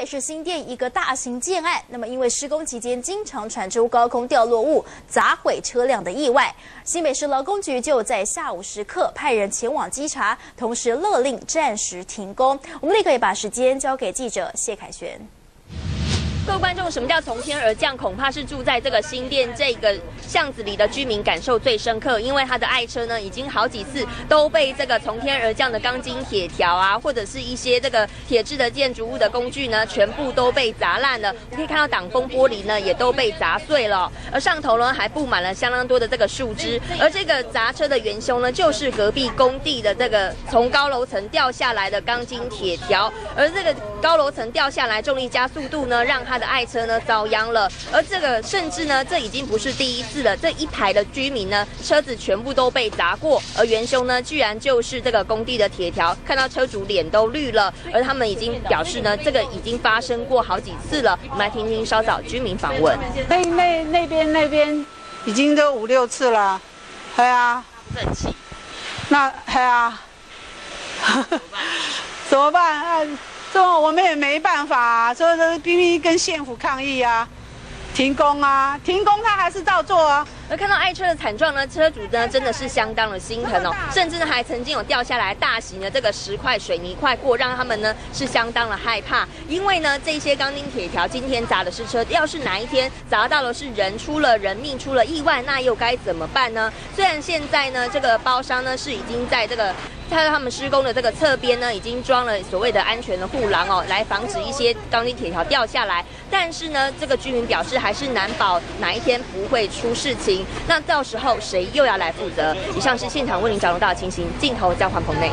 北市新店一个大型建案，那么因为施工期间经常传出高空掉落物砸毁车辆的意外，新北市劳工局就在下午时刻派人前往稽查，同时勒令暂时停工。我们立刻也把时间交给记者谢凯旋。各位观众，什么叫从天而降？恐怕是住在这个新店这个巷子里的居民感受最深刻，因为他的爱车呢，已经好几次都被这个从天而降的钢筋铁条啊，或者是一些这个铁质的建筑物的工具呢，全部都被砸烂了。我们可以看到挡风玻璃呢，也都被砸碎了，而上头呢，还布满了相当多的这个树枝。而这个砸车的元凶呢，就是隔壁工地的这个从高楼层掉下来的钢筋铁条，而这个高楼层掉下来，重力加速度呢，让他的爱车呢遭殃了，而这个甚至呢，这已经不是第一次了。这一排的居民呢，车子全部都被砸过，而元凶呢，居然就是这个工地的铁条。看到车主脸都绿了，而他们已经表示呢，这个已经发生过好几次了。我们来听听稍早居民访问。那那那边那边已经都五六次了，对啊，那对啊，怎么办？啊，这我们也没办法，所以说拼命跟县府抗议啊，停工啊，停工他还是照做啊。而看到爱车的惨状呢，车主呢真的是相当的心疼哦，甚至呢还曾经有掉下来大型的这个石块、水泥块过，让他们呢是相当的害怕。因为呢这些钢筋铁条今天砸的是车，要是哪一天砸到了是人，出了人命、出了意外，那又该怎么办呢？虽然现在呢这个包商呢是已经在这个他他们施工的这个侧边呢已经装了所谓的安全的护栏哦，来防止一些钢筋铁条掉下来，但是呢这个居民表示还是难保哪一天不会出事情。那到时候谁又要来负责？以上是现场为您掌握到的情形，镜头交还棚内。